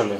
слушали.